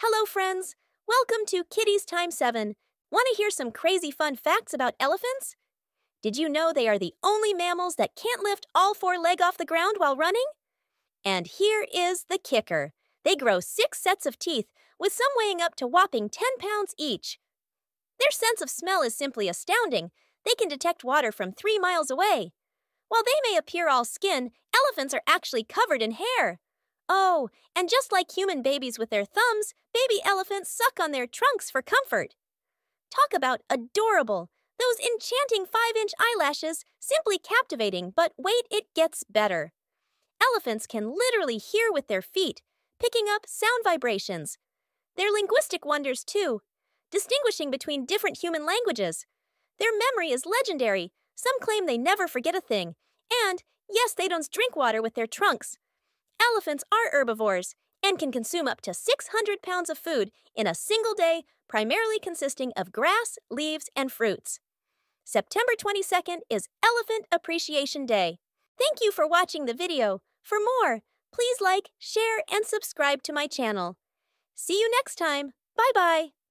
Hello, friends. Welcome to Kidies Time 7. Want to hear some crazy fun facts about elephants? Did you know they are the only mammals that can't lift all four leg off the ground while running? And here is the kicker. They grow six sets of teeth, with some weighing up to whopping 10 pounds each. Their sense of smell is simply astounding. They can detect water from three miles away. While they may appear all skin, elephants are actually covered in hair. Oh, and just like human babies with their thumbs, baby elephants suck on their trunks for comfort. Talk about adorable! Those enchanting 5 inch eyelashes, simply captivating, but wait, it gets better. Elephants can literally hear with their feet, picking up sound vibrations. They're linguistic wonders, too, distinguishing between different human languages. Their memory is legendary. Some claim they never forget a thing. And, yes, they don't drink water with their trunks. Elephants are herbivores and can consume up to 600 pounds of food in a single day, primarily consisting of grass, leaves, and fruits. September 22nd is Elephant Appreciation Day. Thank you for watching the video. For more, please like, share, and subscribe to my channel. See you next time. Bye-bye.